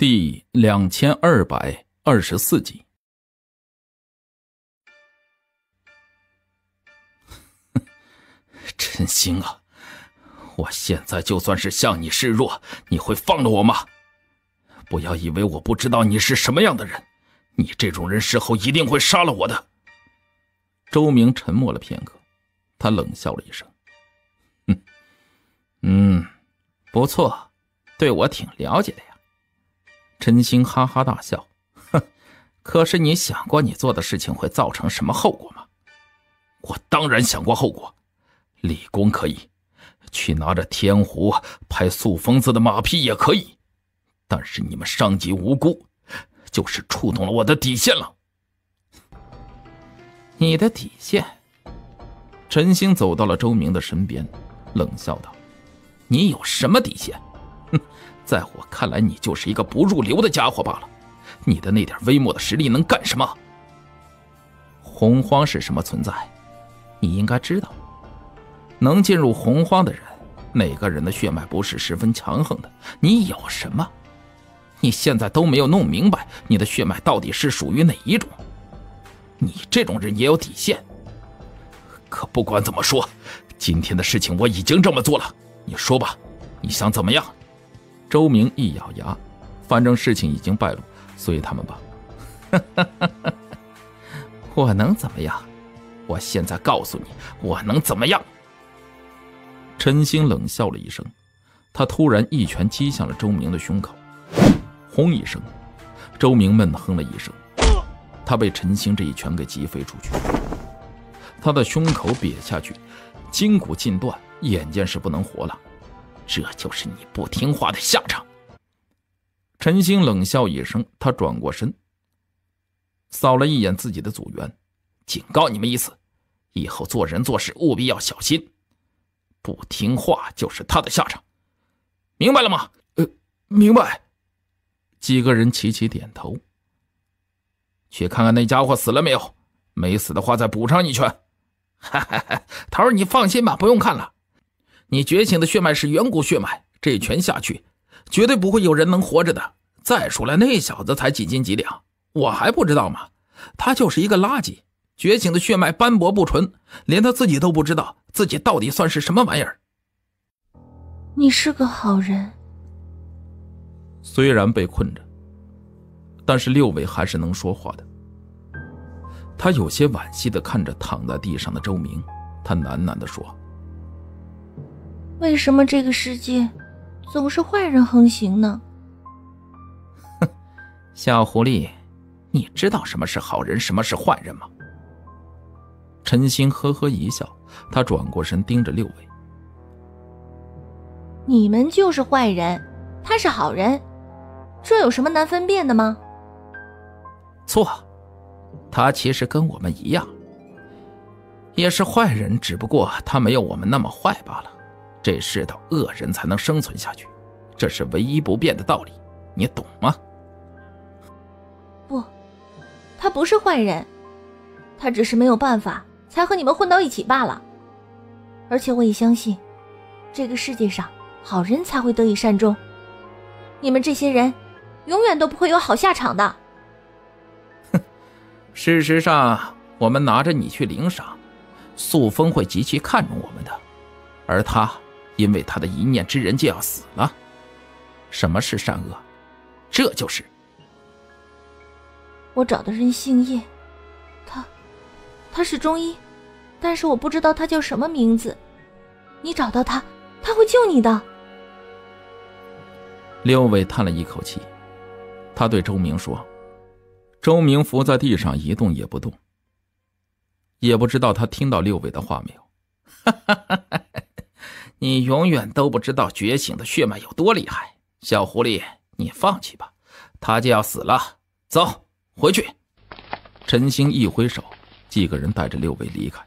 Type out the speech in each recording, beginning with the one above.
第两千二百二十四集。陈星啊，我现在就算是向你示弱，你会放了我吗？不要以为我不知道你是什么样的人，你这种人事后一定会杀了我的。周明沉默了片刻，他冷笑了一声：“，嗯，不错，对我挺了解的呀。”陈星哈哈大笑，哼！可是你想过你做的事情会造成什么后果吗？我当然想过后果。立功可以，去拿着天湖拍素疯子的马屁也可以，但是你们伤及无辜，就是触动了我的底线了。你的底线？陈星走到了周明的身边，冷笑道：“你有什么底线？”哼！在我看来，你就是一个不入流的家伙罢了。你的那点微末的实力能干什么？洪荒是什么存在？你应该知道。能进入洪荒的人，哪个人的血脉不是十分强横的？你有什么？你现在都没有弄明白，你的血脉到底是属于哪一种？你这种人也有底线。可不管怎么说，今天的事情我已经这么做了。你说吧，你想怎么样？周明一咬牙，反正事情已经败露，随他们吧。我能怎么样？我现在告诉你，我能怎么样？陈星冷笑了一声，他突然一拳击向了周明的胸口，轰一声，周明闷哼了一声，他被陈星这一拳给击飞出去，他的胸口瘪下去，筋骨尽断，眼见是不能活了。这就是你不听话的下场。陈星冷笑一声，他转过身，扫了一眼自己的组员，警告你们一次，以后做人做事务必要小心。不听话就是他的下场，明白了吗？呃，明白。几个人齐齐点头。去看看那家伙死了没有，没死的话再补上一拳。哈哈哈，头儿，你放心吧，不用看了。你觉醒的血脉是远古血脉，这一拳下去，绝对不会有人能活着的。再说了，那小子才几斤几两，我还不知道吗？他就是一个垃圾，觉醒的血脉斑驳不纯，连他自己都不知道自己到底算是什么玩意儿。你是个好人。虽然被困着，但是六尾还是能说话的。他有些惋惜的看着躺在地上的周明，他喃喃的说。为什么这个世界总是坏人横行呢？哼，小狐狸，你知道什么是好人，什么是坏人吗？陈星呵呵一笑，他转过身盯着六位：“你们就是坏人，他是好人，这有什么难分辨的吗？”错，他其实跟我们一样，也是坏人，只不过他没有我们那么坏罢了。这世道，恶人才能生存下去，这是唯一不变的道理，你懂吗？不，他不是坏人，他只是没有办法才和你们混到一起罢了。而且我也相信，这个世界上好人才会得以善终，你们这些人永远都不会有好下场的。哼，事实上，我们拿着你去领赏，素风会极其看重我们的，而他。因为他的一念之人就要死了，什么是善恶？这就是我找的人姓叶，他他是中医，但是我不知道他叫什么名字。你找到他，他会救你的。六伟叹了一口气，他对周明说：“周明伏在地上一动也不动，也不知道他听到六伟的话没有。”哈哈哈哈你永远都不知道觉醒的血脉有多厉害，小狐狸，你放弃吧，他就要死了。走，回去。陈星一挥手，几个人带着六位离开。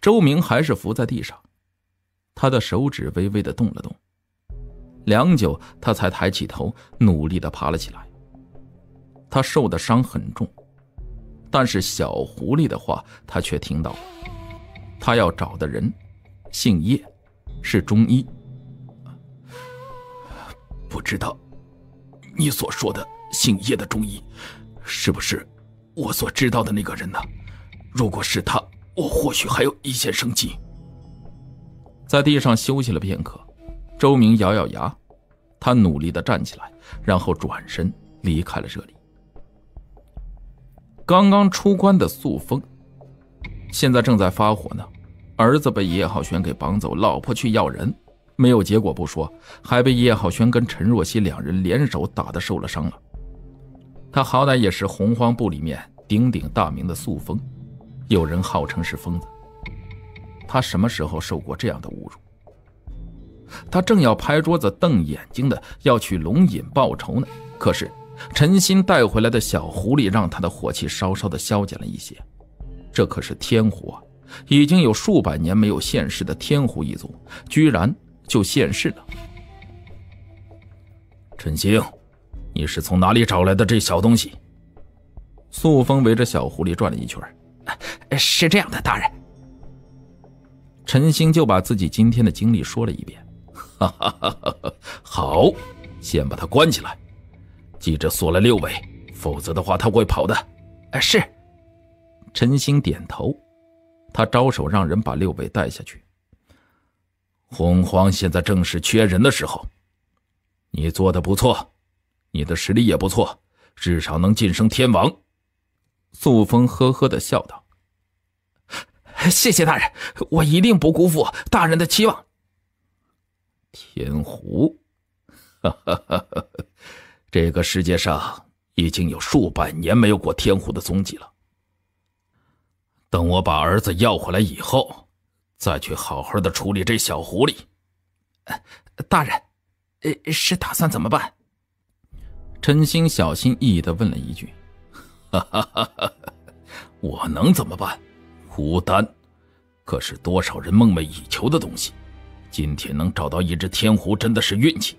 周明还是伏在地上，他的手指微微的动了动，良久，他才抬起头，努力的爬了起来。他受的伤很重，但是小狐狸的话他却听到了，他要找的人。姓叶，是中医。不知道你所说的姓叶的中医，是不是我所知道的那个人呢？如果是他，我或许还有一线生机。在地上休息了片刻，周明咬咬牙，他努力的站起来，然后转身离开了这里。刚刚出关的素风，现在正在发火呢。儿子被叶浩轩给绑走，老婆去要人，没有结果不说，还被叶浩轩跟陈若曦两人联手打得受了伤了。他好歹也是洪荒部里面鼎鼎大名的素风，有人号称是疯子。他什么时候受过这样的侮辱？他正要拍桌子瞪眼睛的要去龙隐报仇呢，可是陈鑫带回来的小狐狸让他的火气稍稍的消减了一些。这可是天狐啊！已经有数百年没有现世的天狐一族，居然就现世了。陈星，你是从哪里找来的这小东西？素风围着小狐狸转了一圈。是这样的，大人。陈星就把自己今天的经历说了一遍。哈哈哈哈哈好，先把他关起来，记着锁了六尾，否则的话他会跑的。是。陈星点头。他招手让人把六尾带下去。洪荒现在正是缺人的时候，你做的不错，你的实力也不错，至少能晋升天王。素风呵呵的笑道：“谢谢大人，我一定不辜负大人的期望。”天狐，哈哈哈哈这个世界上已经有数百年没有过天狐的踪迹了。等我把儿子要回来以后，再去好好的处理这小狐狸。大人，呃，是打算怎么办？陈星小心翼翼的问了一句。哈哈哈哈我能怎么办？孤丹，可是多少人梦寐以求的东西。今天能找到一只天狐，真的是运气。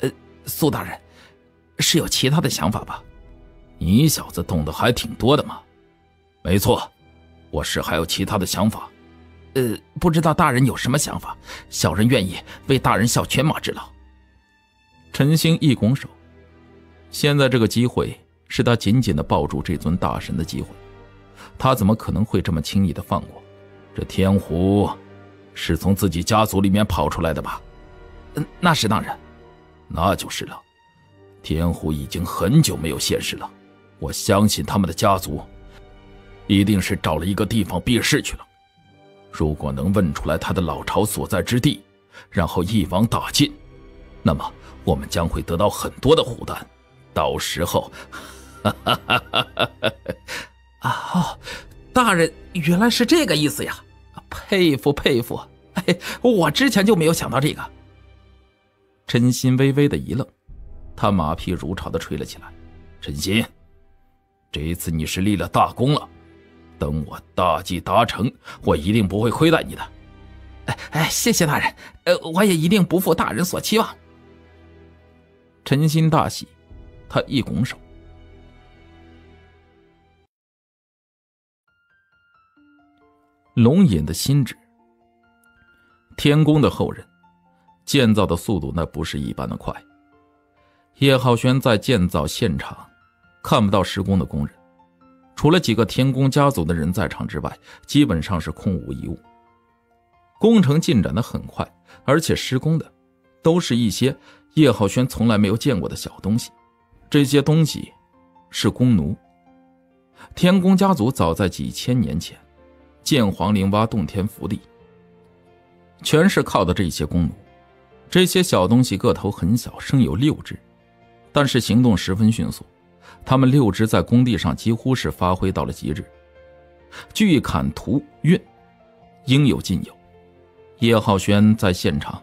呃，苏大人，是有其他的想法吧？你小子懂得还挺多的嘛。没错。我是还有其他的想法，呃，不知道大人有什么想法，小人愿意为大人效犬马之劳。陈星一拱手，现在这个机会是他紧紧的抱住这尊大神的机会，他怎么可能会这么轻易的放过？这天狐是从自己家族里面跑出来的吧？嗯，那是当然，那就是了。天狐已经很久没有现世了，我相信他们的家族。一定是找了一个地方避世去了。如果能问出来他的老巢所在之地，然后一网打尽，那么我们将会得到很多的虎丹。到时候，哈哈哈哈哈！啊，哦，大人原来是这个意思呀！佩服佩服！哎，我之前就没有想到这个。陈心微微的一愣，他马屁如潮的吹了起来：“陈心，这一次你是立了大功了。”等我大计达成，我一定不会亏待你的。哎哎，谢谢大人，呃，我也一定不负大人所期望。陈心大喜，他一拱手。龙隐的心智，天宫的后人，建造的速度那不是一般的快。叶浩轩在建造现场看不到施工的工人。除了几个天宫家族的人在场之外，基本上是空无一物。工程进展的很快，而且施工的都是一些叶浩轩从来没有见过的小东西。这些东西是弓弩。天宫家族早在几千年前建皇陵挖洞天福地，全是靠的这些弓弩。这些小东西个头很小，生有六只，但是行动十分迅速。他们六只在工地上几乎是发挥到了极致，锯砍图运，应有尽有。叶浩轩在现场，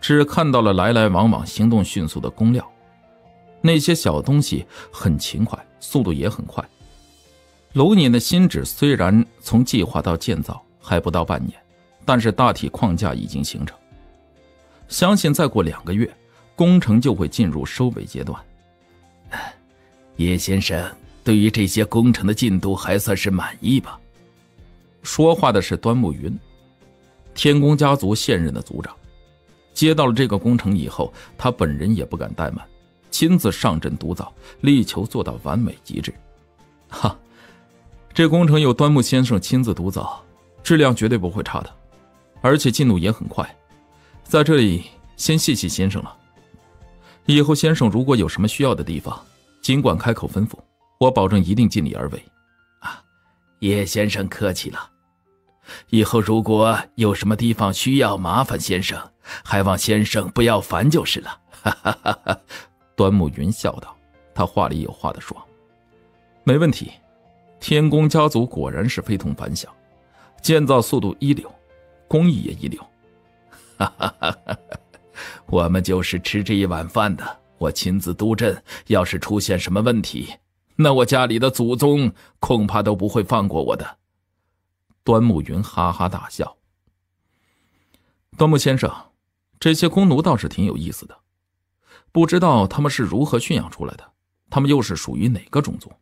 只看到了来来往往、行动迅速的工料。那些小东西很勤快，速度也很快。楼碾的新址虽然从计划到建造还不到半年，但是大体框架已经形成。相信再过两个月，工程就会进入收尾阶段。叶先生对于这些工程的进度还算是满意吧？说话的是端木云，天宫家族现任的族长。接到了这个工程以后，他本人也不敢怠慢，亲自上阵督造，力求做到完美极致。哈，这工程有端木先生亲自督造，质量绝对不会差的，而且进度也很快。在这里先谢谢先生了。以后先生如果有什么需要的地方，尽管开口吩咐，我保证一定尽力而为。啊，叶先生客气了。以后如果有什么地方需要麻烦先生，还望先生不要烦就是了。哈哈哈哈端木云笑道，他话里有话的说：“没问题，天宫家族果然是非同凡响，建造速度一流，工艺也一流。”哈哈哈哈我们就是吃这一碗饭的，我亲自督阵，要是出现什么问题，那我家里的祖宗恐怕都不会放过我的。端木云哈哈大笑。端木先生，这些弓奴倒是挺有意思的，不知道他们是如何驯养出来的，他们又是属于哪个种族？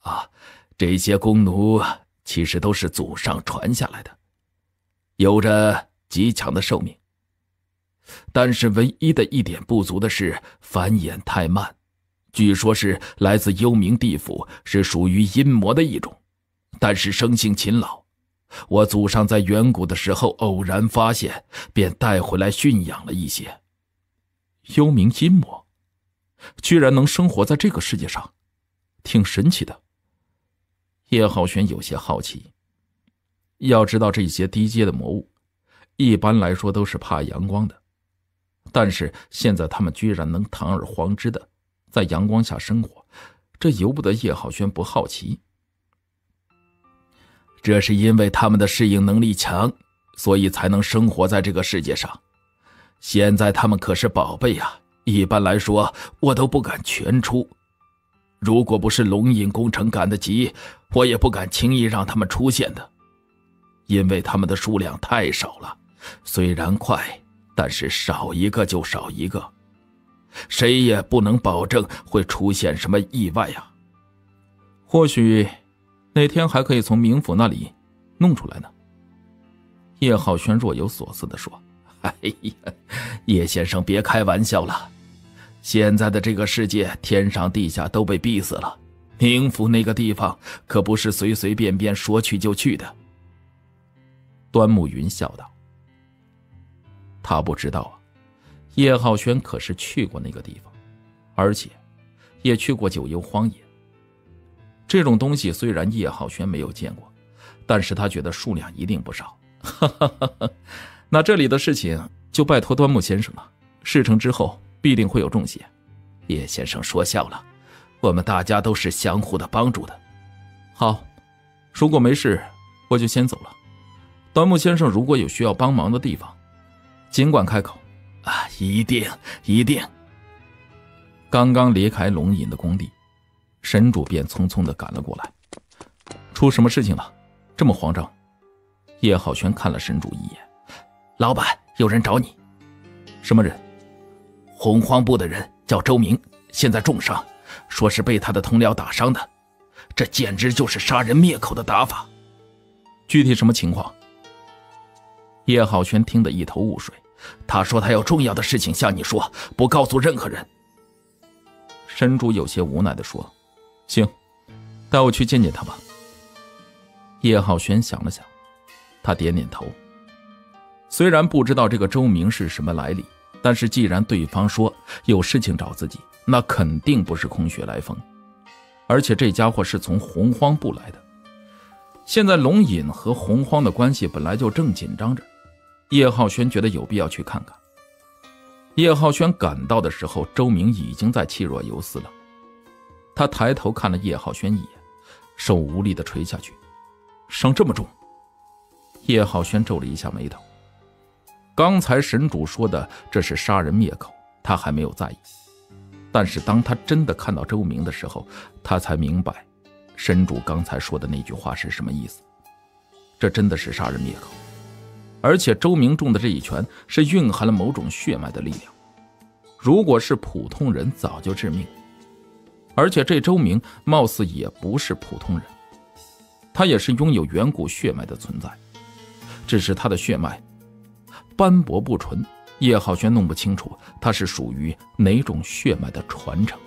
啊，这些弓奴其实都是祖上传下来的，有着极强的寿命。但是唯一的一点不足的是繁衍太慢，据说是来自幽冥地府，是属于阴魔的一种。但是生性勤劳，我祖上在远古的时候偶然发现，便带回来驯养了一些。幽冥阴魔，居然能生活在这个世界上，挺神奇的。叶浩轩有些好奇。要知道，这些低阶的魔物，一般来说都是怕阳光的，但是现在他们居然能堂而皇之的在阳光下生活，这由不得叶浩轩不好奇。这是因为他们的适应能力强，所以才能生活在这个世界上。现在他们可是宝贝呀，一般来说我都不敢全出。如果不是龙隐工程赶得急，我也不敢轻易让他们出现的，因为他们的数量太少了。虽然快，但是少一个就少一个，谁也不能保证会出现什么意外呀。或许。哪天还可以从冥府那里弄出来呢？叶浩轩若有所思的说：“哎呀，叶先生别开玩笑了，现在的这个世界，天上地下都被逼死了，冥府那个地方可不是随随便便说去就去的。”端木云笑道：“他不知道啊，叶浩轩可是去过那个地方，而且也去过九幽荒野。”这种东西虽然叶浩轩没有见过，但是他觉得数量一定不少。那这里的事情就拜托端木先生了，事成之后必定会有重谢。叶先生说笑了，我们大家都是相互的帮助的。好，如果没事，我就先走了。端木先生如果有需要帮忙的地方，尽管开口。啊，一定一定。刚刚离开龙隐的工地。神主便匆匆的赶了过来，出什么事情了？这么慌张？叶浩轩看了神主一眼，老板，有人找你。什么人？洪荒部的人，叫周明，现在重伤，说是被他的同僚打伤的。这简直就是杀人灭口的打法。具体什么情况？叶浩轩听得一头雾水。他说他有重要的事情向你说，不告诉任何人。神主有些无奈的说。行，带我去见见他吧。叶浩轩想了想，他点点头。虽然不知道这个周明是什么来历，但是既然对方说有事情找自己，那肯定不是空穴来风。而且这家伙是从洪荒部来的，现在龙隐和洪荒的关系本来就正紧张着，叶浩轩觉得有必要去看看。叶浩轩赶到的时候，周明已经在气若游丝了。他抬头看了叶浩轩一眼，手无力的垂下去，伤这么重。叶浩轩皱了一下眉头。刚才神主说的这是杀人灭口，他还没有在意。但是当他真的看到周明的时候，他才明白，神主刚才说的那句话是什么意思。这真的是杀人灭口，而且周明中的这一拳是蕴含了某种血脉的力量，如果是普通人，早就致命。而且这周明貌似也不是普通人，他也是拥有远古血脉的存在，只是他的血脉斑驳不纯，叶浩轩弄不清楚他是属于哪种血脉的传承。